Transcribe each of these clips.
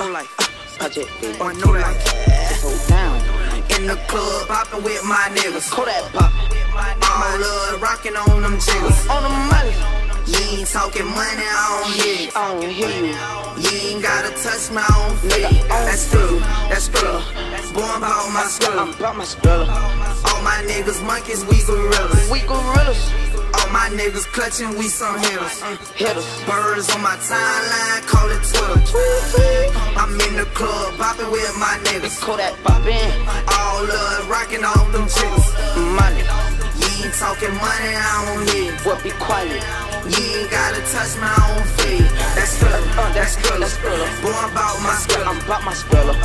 I know like it. Go down. In the club, poppin' with my niggas. Kodak pop. All love, rockin' on them jiggers. On the money. You ain't talking money, I don't hear it. I don't hear you. You ain't gotta touch my own feet. That's true, that's true. Born about my skull. I'm skull. about my spiller. All my niggas monkeys, we gorillas. We gorillas. All niggas clutching, we some hitters. Birds on my timeline, call it Twitter. I'm in the club, bopping with my niggas. Call that poppin'. All love, rocking on them chicks. Money. You ain't talking money, I don't hear. What be quiet? You ain't gotta touch my own feet. That's good, uh, that's good. That's I'm about my skill. I'm about my spiller.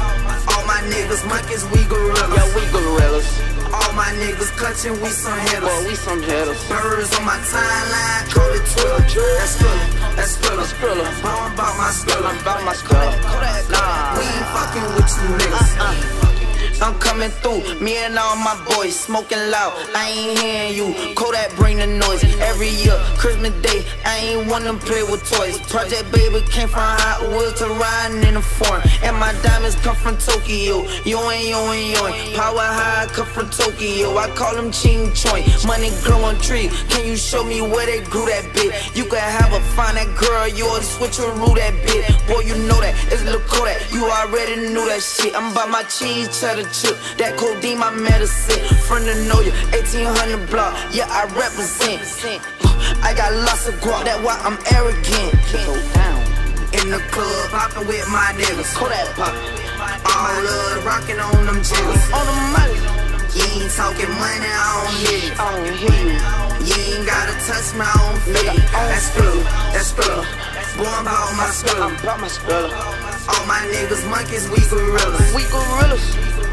Niggas monkeys, we gorillas. Yeah, we gorillas. All my niggas clutching, we some hitters. Boy, we some hitters. Birds on my timeline, call it Twitter. That's good, that's good. That's I'm about my skill. I'm about my spiller. Nah. We ain't fucking with you niggas. Uh, I'm coming through, me and all my boys smoking loud. I ain't hearing you. Kodak bring the noise every year. Christmas Day, I ain't wanna play with toys. Project Baby came from Hot Wheels to riding in a foreign. And my diamonds come from Tokyo. Yo and yo and yo. Power high come from Tokyo. I call them Ching Choi. Money grow on tree. Can you show me where they grew that bit? You can have a fine that girl, you ought to switch a rule that bit. Boy, you know that. It's Lil Kodak. You already knew that shit. I'm about my cheese cheddar chip. That codeine, my medicine. Friend to know you. 1800 block. Yeah, I represent. I got lots of guap. That's why I'm arrogant. In the club, poppin' with my niggas. Kodak pop. All love, rocking on them jiggers. On the money. You ain't talking money, I don't hear it. I don't hear you. You ain't gotta touch my own feet. That's good, that's good. Born about my I'm skill. about my spiller. All my niggas monkeys, we gorillas. We gorillas.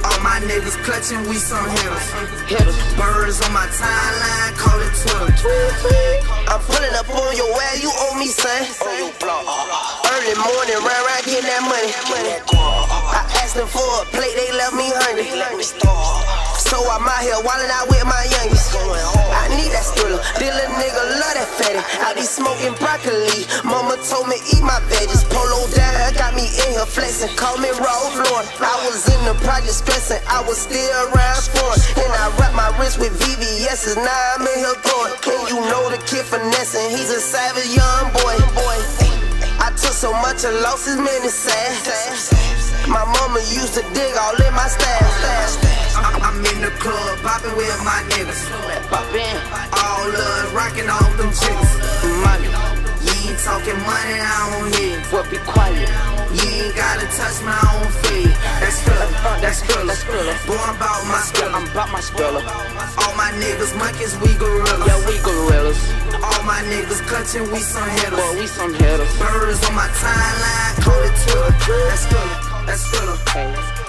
All my niggas clutching, we some hitters. Hitters. Birds on my timeline, call it Twitter. I'm pulling up on your way, you owe me, son. Early morning, round round getting that money. I asked them for a plate, they left me hungry. So I'm out here wildin' out with my youngest. I need that thriller. This little nigga love that fatty. I be smoking broccoli. Mama told me eat my veggies. Polo down, got me in here flexing. Call me Ralph Lauren. I was in the project stressing. I was still around scoring. And I wrap my wrist with VVS's. Now I'm in here going. And you know the kid finessing. He's a savage young boy. boy. I took so much and lost his many sad. My mama used to dig all in my stash with my niggas. All us rocking all them chicks. Money, you ain't talking money, I don't need. what be quiet. You ain't gotta touch my own feet. That's filler. that's Skrilla. Born about my Skrilla, I'm about my Skrilla. All my niggas monkeys, we gorillas. Yeah, we gorillas. All my niggas clutching, we some hitters. Boy, we some hitters. Birds on my timeline, call it Twitter. That's filler. that's filler. Hey.